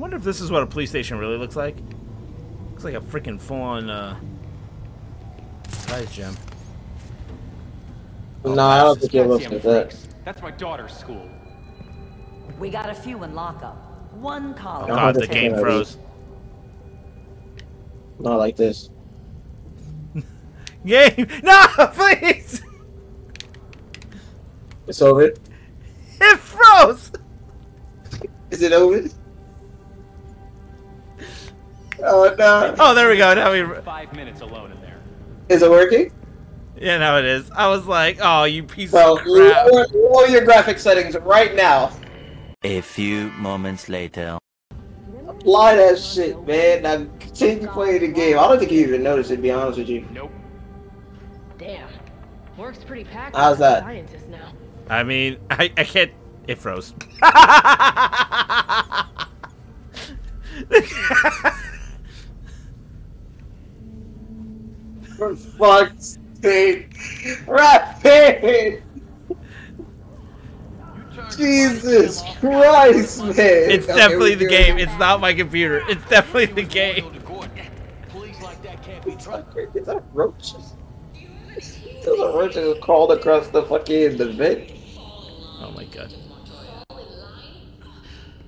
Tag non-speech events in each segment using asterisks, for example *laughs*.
wonder if this is what a police station really looks like. Looks like a freaking full-on uh, size gym. no, I don't think it looks Goddamn like that. That's my daughter's school. We got a few in lockup. One column. No, god, the game froze. Not like this. *laughs* Game! No, *laughs* please! It's over. It froze! Is it over? Oh no! Oh, there we go. Now we... Five minutes alone in there. Is it working? Yeah, now it is. I was like, oh, you piece Well, of crap. lower, lower your graphic settings right now. A few moments later. Apply that shit, man. Now continue playing the game. I don't think you even noticed it, to be honest with you. Nope. Damn. Work's pretty packed. How's that? I mean, I, I can't... It froze. *laughs* *laughs* For fuck's sake. Rapid! Jesus Christ, man! It's Okay, definitely the game. It's not my computer. It's definitely the game. Is that roaches? Those are roaches crawled across the fucking the vent. Oh my god.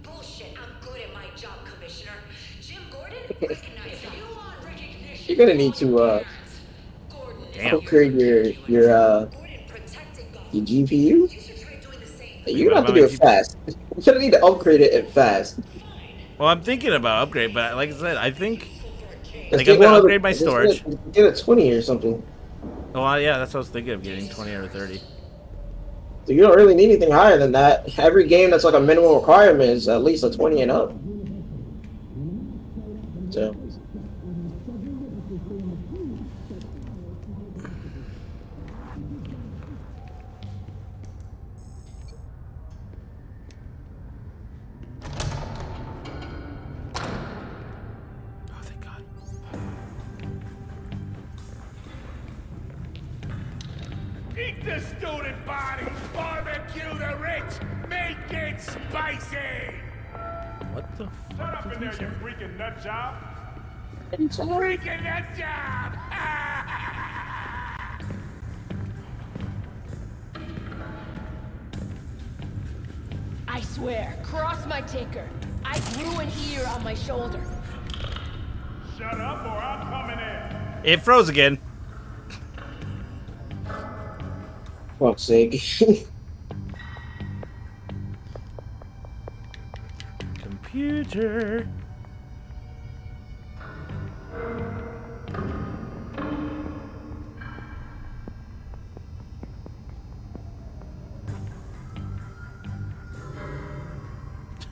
Bullshit, I'm good at my job, Commissioner. Jim Gordon recognized you want recognition. You're gonna need to uh Damn. upgrade your your uh Gordon protecting Gotham. your GPU. You should try doing the same. You're gonna have to do it fast. You're gonna need to upgrade it fast. Well, I'm thinking about upgrade, but like I said, I think. Like, I'm gonna upgrade my storage. Get, a 20 or something. Well, yeah, that's what I was thinking of getting 20 or 30. So you don't really need anything higher than that. Every game that's like a minimum requirement is at least a 20 and up. So. Eat the student body! Barbecue the rich! Make it spicy! What the Shut fuck? up did in you there, say? you freaking nut job! Freaking nut job! I swear, cross my ticker. I grew an ear on my shoulder. Shut up or I'm coming in! It froze again. Fuck's sake. Computer.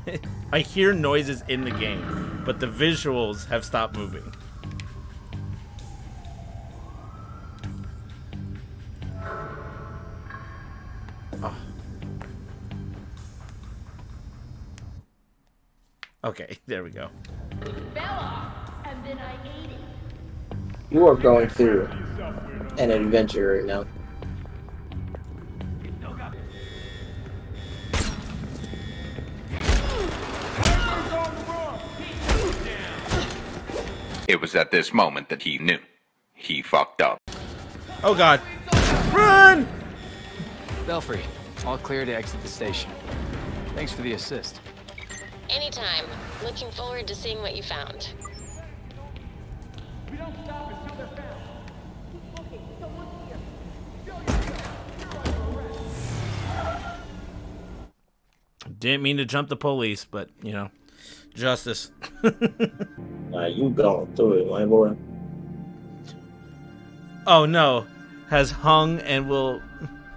*laughs* I hear noises in the game, but the visuals have stopped moving. Okay, *laughs* there we go. Fell off, and then I ate it. you are going through an adventure right now. Who's on the run? It was at this moment that he knew. He fucked up. Oh god. Run! Belfry, all clear to exit the station. Thanks for the assist. Anytime. Looking forward to seeing what you found. We don't stop until they're found. Didn't mean to jump the police, but you know, justice. *laughs* Nah, you going through it, my boy. oh no, has hung and will.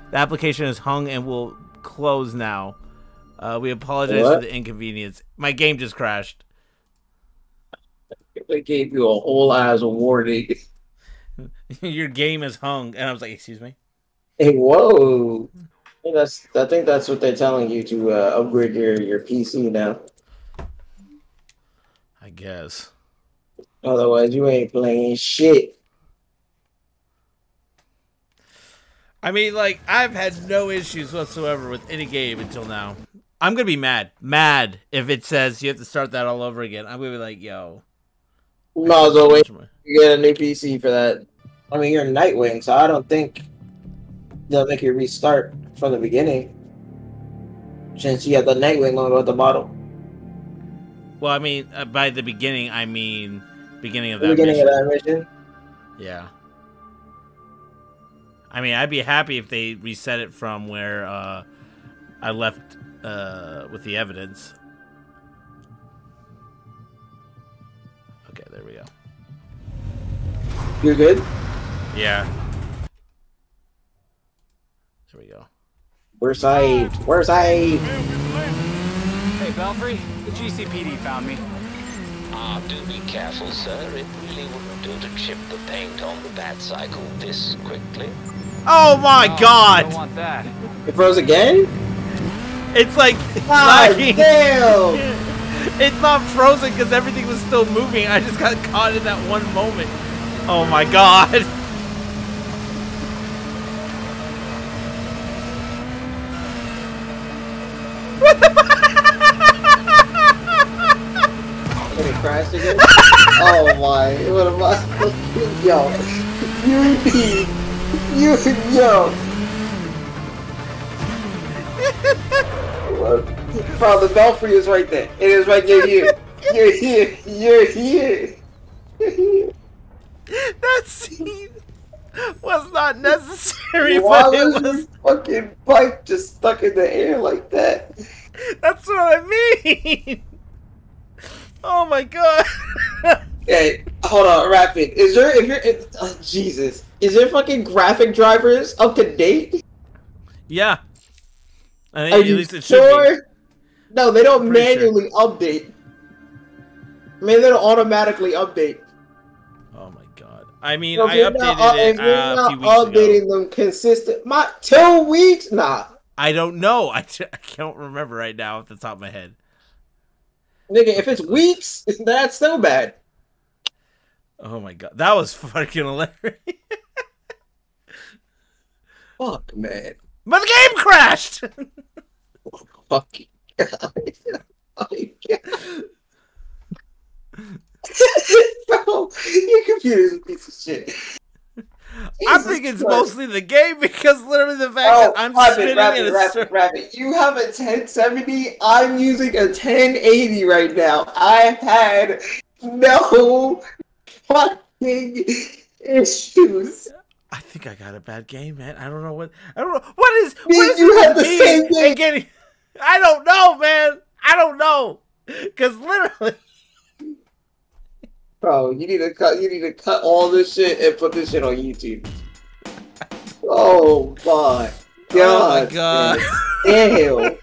The application is hung and will close now. Uh, we apologize What? for the inconvenience. My game just crashed. They gave you a whole ass warning. *laughs* Your game is hung, and I was like, "Excuse me." Hey, whoa! I think that's I think that's what they're telling you to uh, upgrade your your PC now. I guess. Otherwise, you ain't playing shit. I mean, like, I've had no issues whatsoever with any game until now. I'm gonna be mad, mad if it says you have to start that all over again. I'm gonna be like, yo. No, so wait, you get a new PC for that. I mean, you're Nightwing, so I don't think they'll make you restart from the beginning. Since you have the Nightwing logo at the bottom. Well, I mean, uh, by the beginning, I mean beginning of The that beginning mission. of that mission. Yeah. I mean, I'd be happy if they reset it from where uh, I left uh, with the evidence. Okay, there we go. You're good? Yeah. There we go. We're saved. We're saved. Hey, Belfry, the GCPD found me. Ah, do be careful, sir. It really wouldn't do to chip the paint on the bat cycle this quickly. Oh my Oh, god! I don't want that. It froze again? It's like ah, God lagging. damn! *laughs* It's not frozen because everything was still moving. I just got caught in that one moment. Oh my god! Did it crash again? oh my, what am I yo. You you, yo. Uh, Bro, the belfry is right there. It is right near you. You're here. You're here. You're here. that scene was not necessary, Why but it was was. your fucking pipe just stuck in the air like that? That's what I mean. Oh my god. hey, hold on, rapid. Is there if you're it, oh, Jesus? Is there fucking graphic drivers up to date? yeah. I Are think at you least it should be. sure? No, they don't Pretty sure. manually update. I mean, they don't automatically update. Oh my god. I mean, So I not, updated uh, if it uh, a few weeks ago. updating them consistent, my two weeks, nah, I don't know. *laughs* I, I can't remember right now off the top of my head. nigga. If it's weeks, *laughs* that's so bad. Oh my god. That was *laughs* fucking hilarious. Fuck, man. But the game crashed! Fuck. Oh my God. Bro, your computer's a piece of shit. I Jesus think it's Christ. mostly the game because literally the fact Oh, that I'm rapid, spinning rapid, in a rapid, circle. rapid. You have a 1070. I'm using a 1080 right now. I've had no fucking issues. I think I got a bad game, man. I don't know what. I don't know what is. Me What is you had the me same game. Getting, I don't know, man. I don't know. Cause literally, Bro, you need to cut. You need to cut all this shit and put this shit on YouTube. Oh my god! Oh my God. Damn.